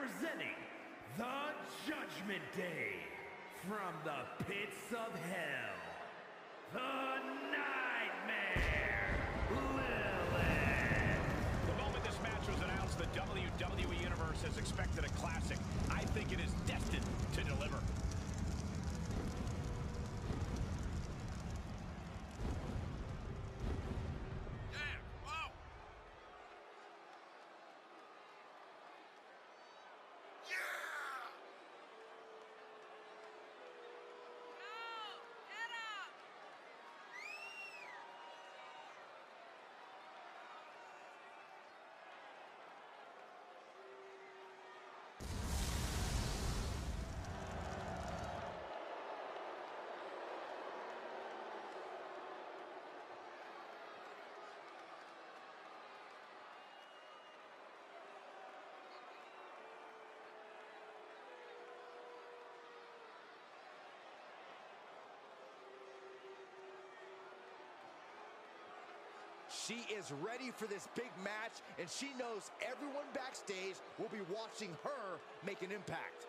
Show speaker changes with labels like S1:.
S1: representing the Judgment Day from the pits of hell, the Nightmare Lilith.
S2: The moment this match was announced, the WWE Universe has expected a classic. I think it is destined
S3: She is ready for this big match, and she knows everyone backstage will be watching her make an impact.